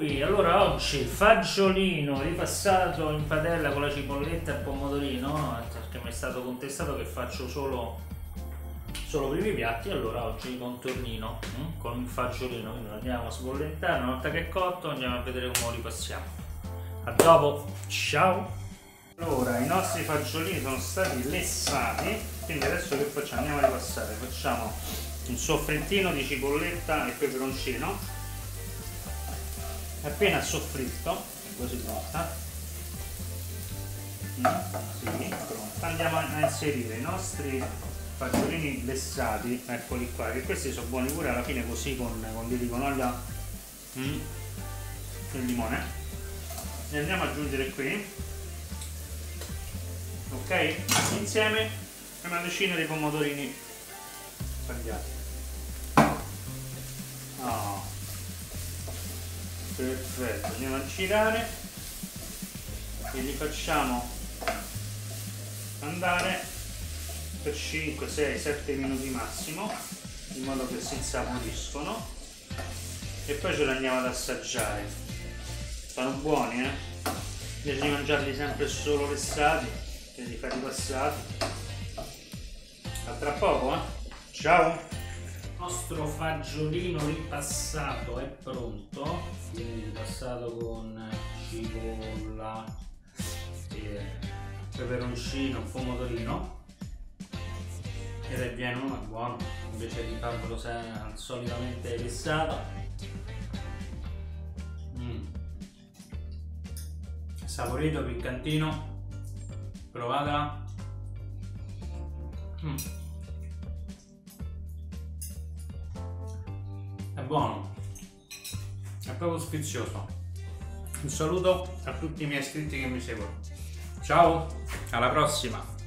qui, allora oggi fagiolino ripassato in padella con la cipolletta e il pomodorino, perché mi è stato contestato che faccio solo, solo primi piatti, allora oggi contornino hm, con il fagiolino, quindi andiamo a sbollentare, una volta che è cotto andiamo a vedere come lo ripassiamo. A dopo, ciao! Allora, i nostri fagiolini sono stati lessati, quindi adesso che facciamo? Andiamo a ripassare, facciamo un soffrittino di cipolletta e peperoncino appena soffritto così pronta mm, sì, andiamo a inserire i nostri fagiolini lessati eccoli qua che questi sono buoni pure alla fine così con, con conaglia mm, il limone. E andiamo ad aggiungere qui. Ok? Insieme una decina di pomodorini tagliati. Oh perfetto andiamo a girare. E li facciamo andare per 5 6 7 minuti massimo in modo che si insaporiscono. E poi ce li andiamo ad assaggiare. Sono buoni eh? Invece di mangiarli sempre solo lessati e li fai ripassati. A tra poco eh? Ciao nostro fagiolino ripassato è pronto. Quindi ripassato con cipolla e peperoncino pomodorino. Ed è pieno ma buono. Invece di farvelo solitamente rissato mm. saporito piccantino. Provatela. Mm. Buono. È proprio sfizioso. Un saluto a tutti i miei iscritti che mi seguono. Ciao alla prossima